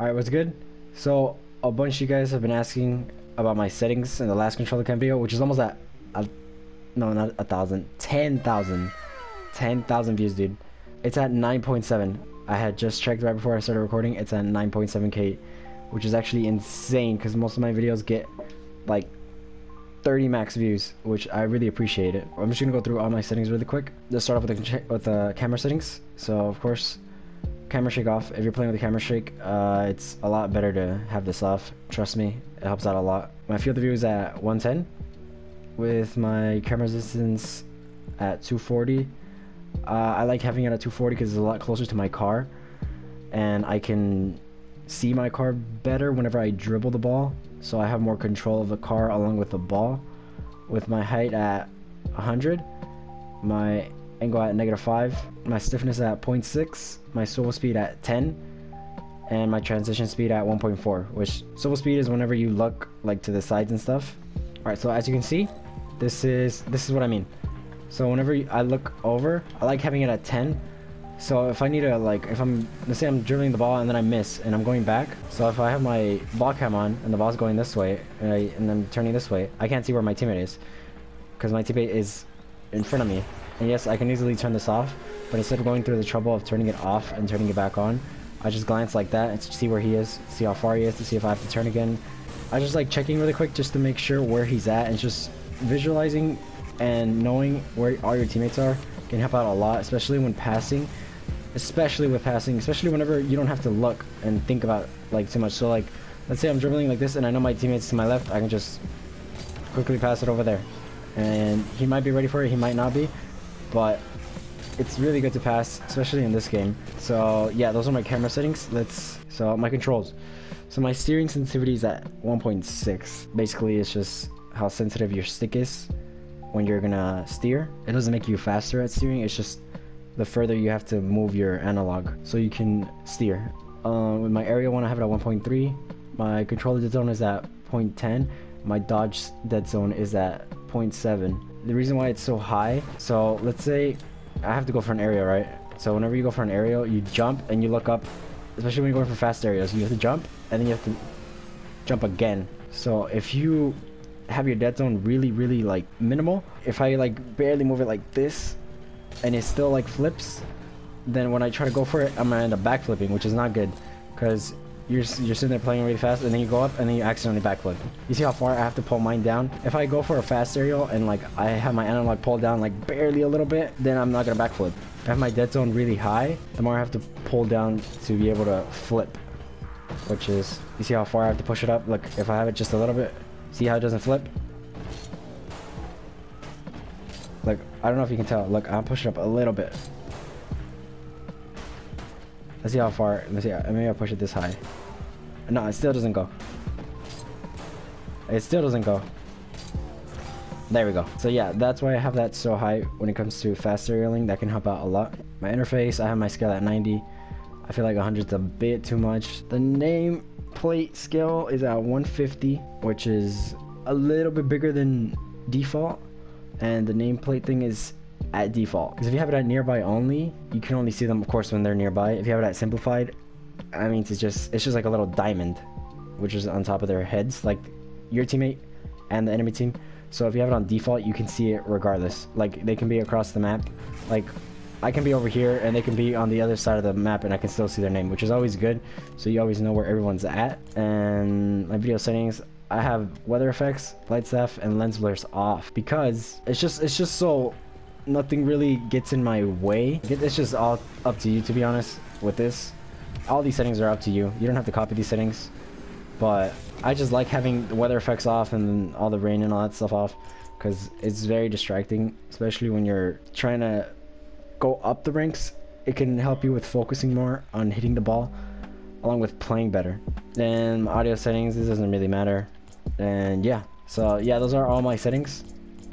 Alright, what's good? So, a bunch of you guys have been asking about my settings in the last controller cam video, which is almost at, no, not a thousand, 10,000. 10,000 views, dude. It's at 9.7. I had just checked right before I started recording. It's at 9.7k, which is actually insane because most of my videos get like 30 max views, which I really appreciate it. I'm just gonna go through all my settings really quick. Let's start off with the, with the camera settings. So, of course, camera shake off. If you're playing with the camera shake, uh, it's a lot better to have this off. Trust me, it helps out a lot. My field of view is at 110 with my camera distance at 240. Uh, I like having it at 240 because it's a lot closer to my car and I can see my car better whenever I dribble the ball so I have more control of the car along with the ball. With my height at 100, my angle at negative 5, my stiffness at 0.6, my swivel speed at 10, and my transition speed at 1.4, which swivel speed is whenever you look like to the sides and stuff. Alright, so as you can see, this is this is what I mean. So whenever I look over, I like having it at 10. So if I need to like, if I'm, let's say I'm dribbling the ball and then I miss and I'm going back. So if I have my ball cam on and the ball's going this way and, I, and I'm turning this way, I can't see where my teammate is. Because my teammate is in front of me. And yes, I can easily turn this off, but instead of going through the trouble of turning it off and turning it back on, I just glance like that and see where he is, see how far he is, to see if I have to turn again. I just like checking really quick just to make sure where he's at and just visualizing and knowing where all your teammates are can help out a lot, especially when passing. Especially with passing, especially whenever you don't have to look and think about like too much. So like, let's say I'm dribbling like this and I know my teammates to my left, I can just quickly pass it over there. And he might be ready for it, he might not be, but it's really good to pass, especially in this game. So yeah, those are my camera settings. Let's, so my controls. So my steering sensitivity is at 1.6. Basically, it's just how sensitive your stick is when you're gonna steer. It doesn't make you faster at steering, it's just the further you have to move your analog so you can steer. Uh, with my aerial one, I have it at 1.3. My controller dead zone is at 0.10. My dodge dead zone is at 0.7. The reason why it's so high, so let's say I have to go for an aerial, right? So whenever you go for an aerial, you jump and you look up, especially when you're going for fast aerials, you have to jump and then you have to jump again. So if you have your dead zone really, really like minimal, if I like barely move it like this and it still like flips, then when I try to go for it, I'm gonna end up backflipping, which is not good because you're, you're sitting there playing really fast and then you go up and then you accidentally backflip. You see how far I have to pull mine down? If I go for a fast aerial and like I have my analog pulled down like barely a little bit, then I'm not gonna backflip. I have my dead zone really high, the more I have to pull down to be able to flip. Which is, you see how far I have to push it up? Look, if I have it just a little bit, see how it doesn't flip? Look, I don't know if you can tell. Look, I'm pushing up a little bit. Let's see how far. Let's see. Maybe I'll push it this high. No, it still doesn't go. It still doesn't go. There we go. So yeah, that's why I have that so high when it comes to fast aerialing. That can help out a lot. My interface, I have my scale at 90. I feel like 100 is a bit too much. The name plate scale is at 150, which is a little bit bigger than default. And the nameplate thing is at default. Because if you have it at nearby only, you can only see them, of course, when they're nearby. If you have it at simplified, I mean, it's just it's just like a little diamond, which is on top of their heads, like your teammate and the enemy team. So if you have it on default, you can see it regardless. Like they can be across the map. Like I can be over here and they can be on the other side of the map and I can still see their name, which is always good. So you always know where everyone's at. And my video settings, I have weather effects, light shafts, and lens flares off because it's just it's just so nothing really gets in my way. It's just all up to you to be honest with this. All these settings are up to you. You don't have to copy these settings. But I just like having the weather effects off and all the rain and all that stuff off because it's very distracting, especially when you're trying to go up the ranks. It can help you with focusing more on hitting the ball along with playing better. And audio settings, this doesn't really matter. And yeah, so yeah, those are all my settings.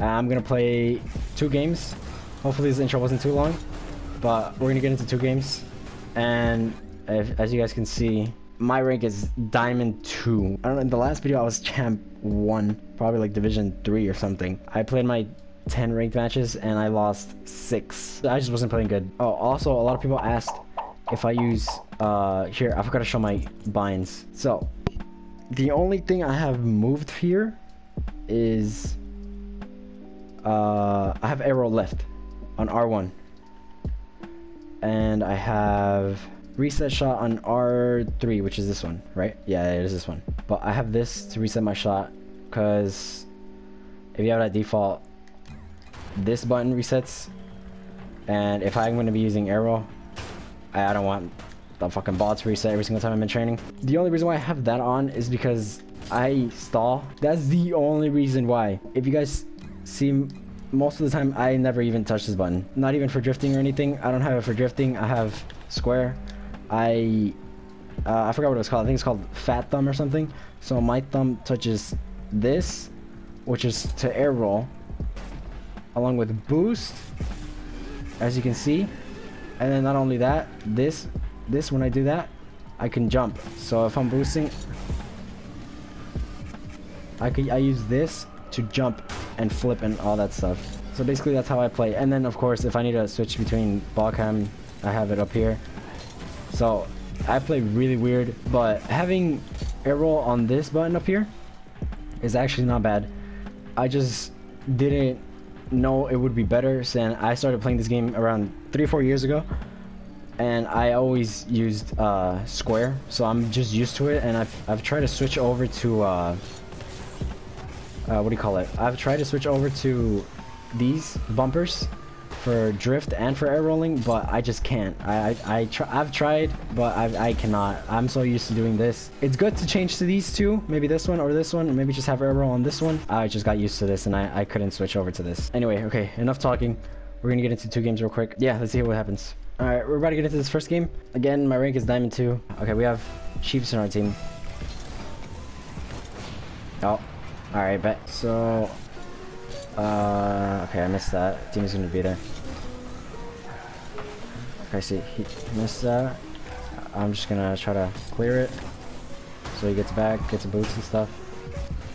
Uh, I'm gonna play two games. Hopefully this intro wasn't too long, but we're gonna get into two games. And as you guys can see, my rank is Diamond 2. I don't know, in the last video I was Champ 1, probably like Division 3 or something. I played my 10 ranked matches and I lost 6. I just wasn't playing good. Oh, also a lot of people asked if I use, uh, here, I forgot to show my binds. So, the only thing I have moved here is, uh, I have air roll left on R1. And I have reset shot on R3, which is this one, right? Yeah, it is this one. But I have this to reset my shot, because if you have that default, this button resets. And if I'm going to be using air roll, I, don't want the fucking ball to reset every single time I'm in training. The only reason why I have that on is because I stall. That's the only reason why. If you guys see most of the time I never even touch this button. Not even for drifting or anything. I don't have it for drifting. I have square. I uh, I forgot what it was called. I think it's called fat thumb or something. So my thumb touches this, which is to air roll, along with boost, as you can see. And then not only that, this, this when I do that, I can jump. So if I'm boosting, I could I use this to jump and flip and all that stuff. So basically that's how I play. And then of course if I need to switch between ball cam, I have it up here. So I play really weird, but having air roll on this button up here is actually not bad. I just didn't know it would be better since I started playing this game around three or four years ago and I always used uh, square so I'm just used to it and I've, I've tried to switch over to uh, uh, what do you call it I've tried to switch over to these bumpers for drift and for air rolling, but I just can't. I I, I try, I've tried, but I I cannot. I'm so used to doing this. It's good to change to these two, maybe this one or this one, maybe just have air roll on this one. I just got used to this and I I couldn't switch over to this. Anyway, okay, enough talking. We're gonna get into two games real quick. Yeah, let's see what happens. All right, we're about to get into this first game. Again, my rank is Diamond 2. Okay, we have Chiefs in our team. Oh, all right, bet. So, uh, okay, I missed that. Team is gonna be there. Okay, see, he missed that. I'm just gonna try to clear it. So he gets back, gets a boost and stuff.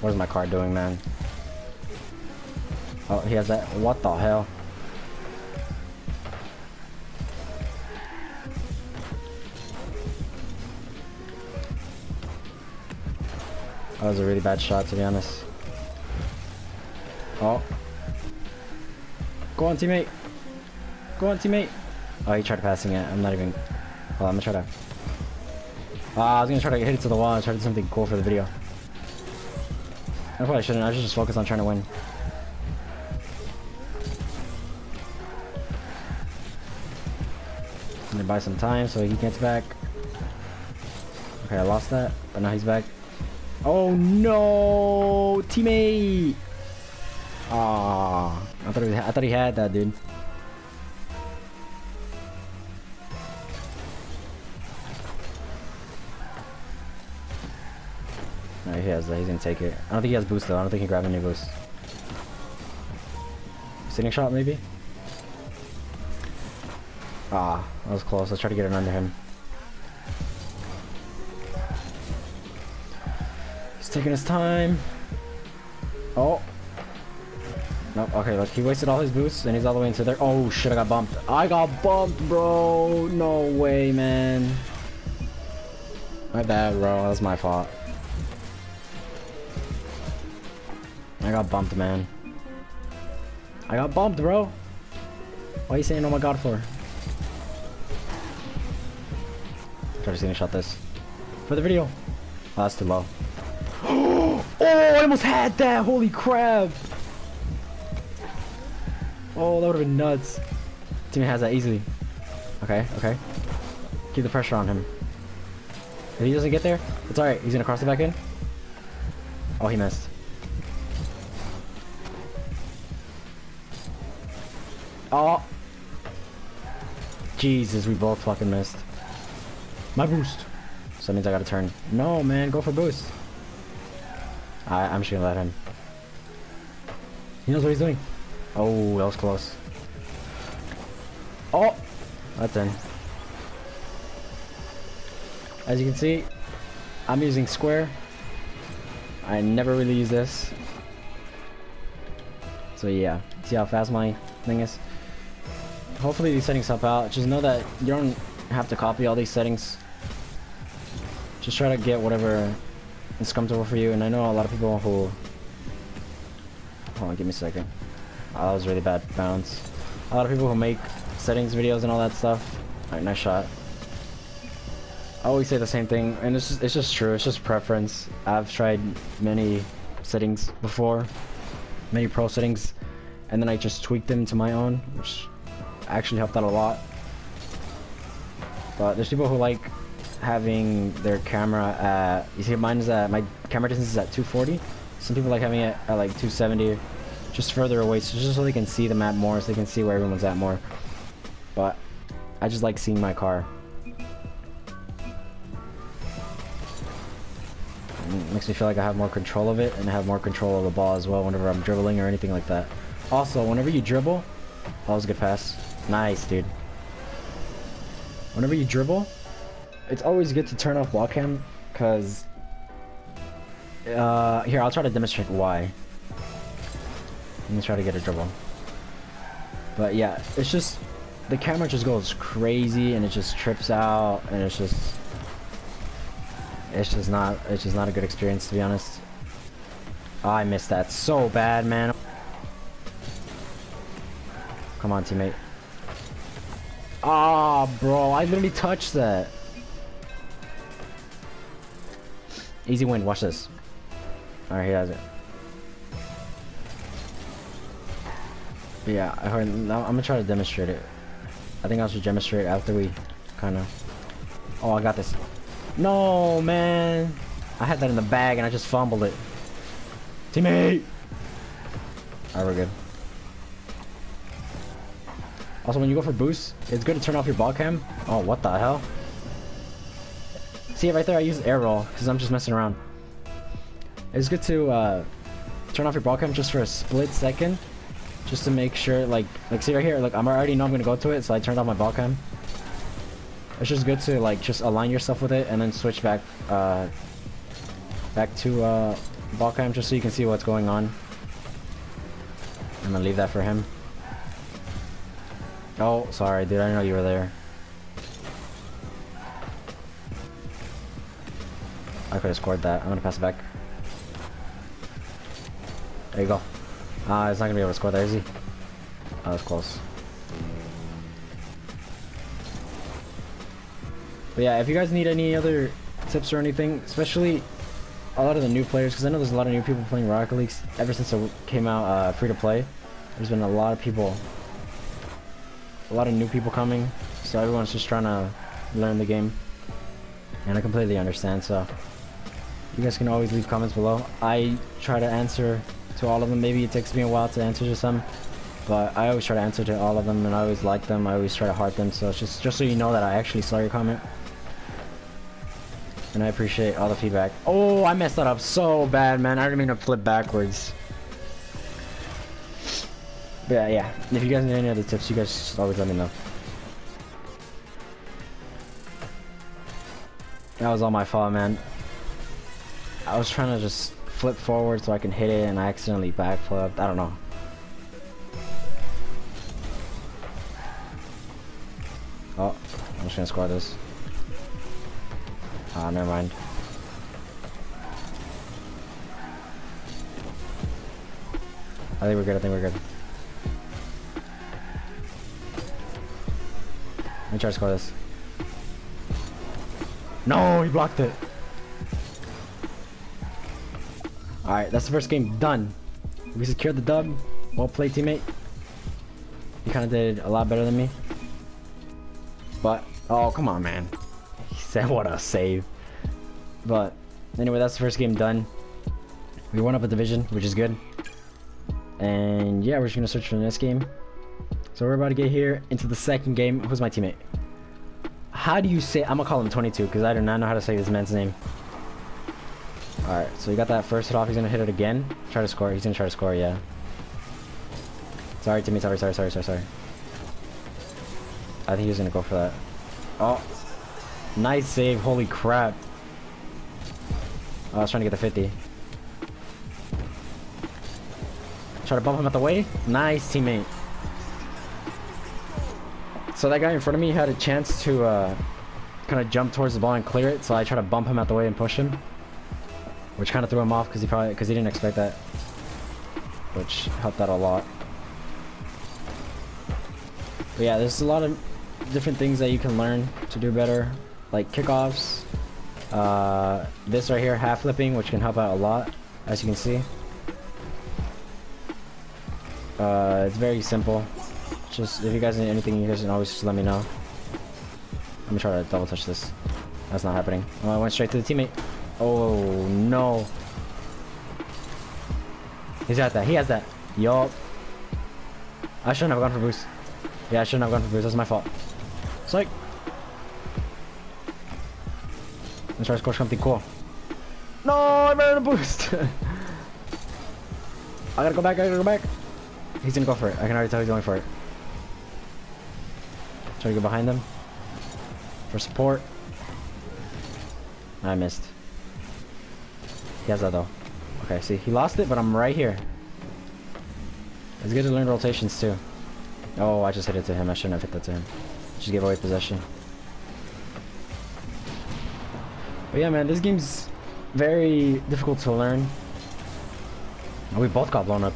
What is my card doing, man? Oh, he has that. What the hell? That was a really bad shot, to be honest. Oh. Go on, teammate. Go on, teammate. Oh, he tried passing it. I'm not even... I'm gonna try to... Uh, I was gonna try to hit it to the wall and try to do something cool for the video. I probably shouldn't. I should just focus on trying to win. I'm gonna buy some time so he gets back. Okay, I lost that, but now he's back. Oh no, teammate! Ah, I thought he, I thought he had that, dude. That. He's gonna take it. I don't think he has boost though. I don't think he grabbed any boost. Sitting shot maybe? Ah, that was close. Let's try to get it under him. He's taking his time. Oh. Nope, okay, look, he wasted all his boosts and he's all the way into there. Oh shit, I got bumped. I got bumped, bro. No way, man. My bad, bro. That was my fault. I got bumped, man. I got bumped, bro. Why are you saying oh my god for? Try to shot this. For the video. Oh, that's too low. oh, I almost had that! Holy crap! Oh, that would have been nuts. Teammate has that easily. Okay, okay. Keep the pressure on him. If he doesn't get there, it's alright. He's gonna cross it back in. Oh, he missed. Jesus, we both fucking missed. My boost. So that means I gotta turn. No, man, go for boost. I, I'm just gonna let him. He knows what he's doing. Oh, that was close. Oh! That's in. As you can see, I'm using square. I never really use this. So yeah, see how fast my thing is? Hopefully these settings help out. Just know that you don't have to copy all these settings. Just try to get whatever is comfortable for you. And I know a lot of people who... Hold on, give me a second. Oh, that was really bad bounce. A lot of people who make settings videos and all that stuff. Alright, nice shot. I always say the same thing, and it's just, it's just true. It's just preference. I've tried many settings before, many pro settings, and then I just tweaked them to my own, which actually helped out a lot. But there's people who like having their camera at, you see mine is at, my camera distance is at 240. Some people like having it at like 270, just further away, so just so they can see the map more, so they can see where everyone's at more. But I just like seeing my car. It makes me feel like I have more control of it and have more control of the ball as well whenever I'm dribbling or anything like that. Also, whenever you dribble, that was a good pass. Nice, dude. Whenever you dribble, it's always good to turn off ball cam because uh, here, I'll try to demonstrate why. Let me try to get a dribble. But yeah, it's just the camera just goes crazy and it just trips out and it's just it's just not it's just not a good experience to be honest. Oh, I missed that so bad, man. Come on, teammate. Ah, oh, bro, I literally touched that. Easy win, watch this. Alright, he has it. But yeah, I heard, I'm gonna try to demonstrate it. I think I should demonstrate it after we kind of... Oh, I got this. No, man. I had that in the bag and I just fumbled it. Teammate! Alright, we're good. Also, when you go for boost, it's good to turn off your ball cam. Oh, what the hell? See, right there, I use air roll, because I'm just messing around. It's good to uh, turn off your ball cam just for a split second, just to make sure, like, like see right here, like I'm already know I'm gonna go to it, so I turned off my ball cam. It's just good to like just align yourself with it and then switch back, uh, back to uh, ball cam just so you can see what's going on. I'm gonna leave that for him. Oh, sorry, dude. I didn't know you were there. I could have scored that. I'm gonna pass it back. There you go. Ah, uh, it's not gonna be able to score there, is he? Oh, that's close. But yeah, if you guys need any other tips or anything, especially a lot of the new players, because I know there's a lot of new people playing Rocket League ever since it came out uh, free to play. There's been a lot of people, a lot of new people coming, so everyone's just trying to learn the game. And I completely understand, so you guys can always leave comments below. I try to answer to all of them. Maybe it takes me a while to answer to some, but I always try to answer to all of them, and I always like them. I always try to heart them, so it's just just so you know that I actually saw your comment. And I appreciate all the feedback. Oh, I messed that up so bad, man. I didn't mean to flip backwards. But yeah, yeah. If you guys need any other tips, you guys always let me know. That was all my fault, man. I was trying to just flip forward so I can hit it and I accidentally backflipped. I don't know. Oh, I'm just gonna score this. Ah, never mind. I think we're good, I think we're good. Let me try to score this. No, he blocked it. Alright, that's the first game done. We secured the dub. Well played, teammate. You kind of did a lot better than me. But, oh, come on, man. Said what a save. But anyway, that's the first game done. We won up a division, which is good. And yeah, we're just gonna search for the next game. So we're about to get here into the second game. Who's my teammate? How do you say? I'm gonna call him 22 because I do not know how to say this man's name. All right, so he got that first hit off. He's gonna hit it again. Try to score. He's gonna try to score. Yeah. Sorry, Timmy. Sorry, sorry, sorry, sorry, sorry. I think he was gonna go for that. Oh, Nice save, holy crap. Oh, I was trying to get the 50. Try to bump him out the way. Nice teammate. So that guy in front of me had a chance to uh, kind of jump towards the ball and clear it. So I tried to bump him out the way and push him, which kind of threw him off because he probably because he didn't expect that, which helped out a lot. But yeah, there's a lot of different things that you can learn to do better, like kickoffs. Uh, this right here, half flipping, which can help out a lot, as you can see. Uh, it's very simple. Just, if you guys need anything, you guys can always just let me know. Let me try to double touch this. That's not happening. Oh, I went straight to the teammate. Oh, no. He's got that. He has that. Yup. I shouldn't have gone for boost. Yeah, I shouldn't have gone for boost. That's my fault. Psych. Let's try to score something cool. No, I ran a boost. I gotta go back. I gotta go back. He's gonna go for it. I can already tell he's going for it. Try to go behind them. For support. I missed. He has that though. Okay, see, he lost it, but I'm right here. It's good to learn rotations too. Oh, I just hit it to him. I shouldn't have hit that to him. Just gave away possession. But yeah, man, this game's very difficult to learn. Oh, we both got blown up.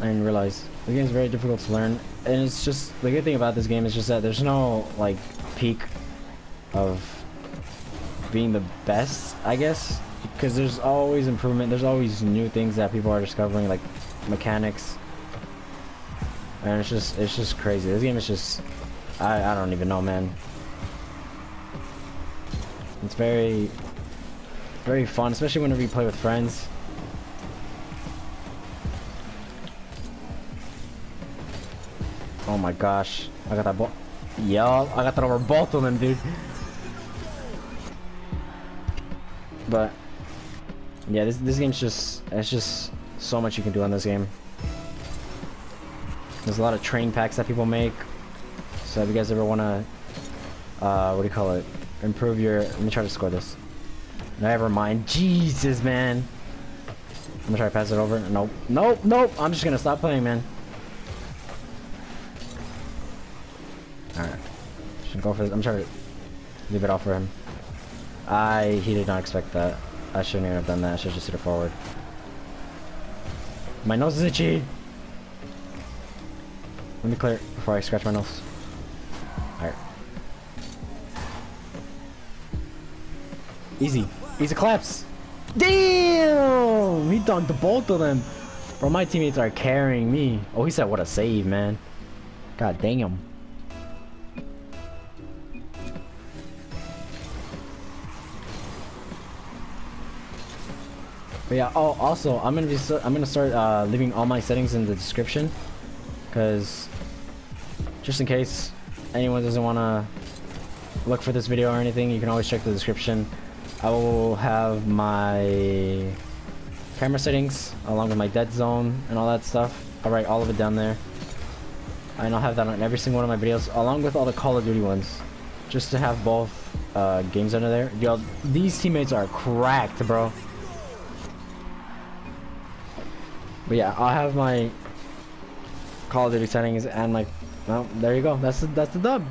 I didn't realize. The game's very difficult to learn. And it's just, the good thing about this game is just that there's no, like, peak of being the best, I guess. Because there's always improvement. There's always new things that people are discovering, like mechanics. And it's just, it's just crazy. This game is just, I, I don't even know, man. It's very, very fun, especially whenever you play with friends. Oh my gosh. I got that ball. Yo, I got that over both of them, dude. But yeah, this this game's just it's just so much you can do on this game. There's a lot of train packs that people make. So if you guys ever wanna uh what do you call it? Improve your let me try to score this. Never mind. Jesus man. I'm gonna try to pass it over. Nope. Nope, nope. I'm just gonna stop playing, man. Go for this. I'm trying to leave it off for him. I he did not expect that. I shouldn't even have done that. I should just hit it forward. My nose is itchy. Let me clear it before I scratch my nose. Alright. Easy. Easy claps. Damn! He dunked the both of them. Bro, my teammates are carrying me. Oh, he said what a save, man. God damn. But yeah. Oh, also, I'm gonna be I'm gonna start uh, leaving all my settings in the description, cause just in case anyone doesn't want to look for this video or anything, you can always check the description. I will have my camera settings along with my dead zone and all that stuff. I'll write all of it down there. And I'll have that on every single one of my videos, along with all the Call of Duty ones. Just to have both uh, games under there. Yo, these teammates are cracked, bro. But yeah, I'll have my Call of Duty settings and my well, there you go. That's the, that's the dub.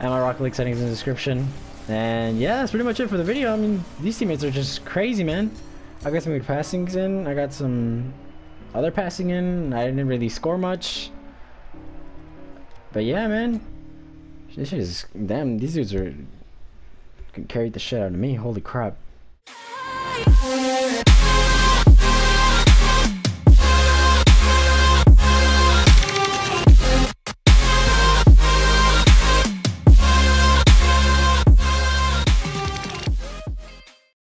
And my Rocket League settings in the description. And yeah, that's pretty much it for the video. I mean, these teammates are just crazy, man. I got some good passings in. I got some other passing in. I didn't really score much. But yeah, man. This is damn. These dudes are carried the shit out of me. Holy crap.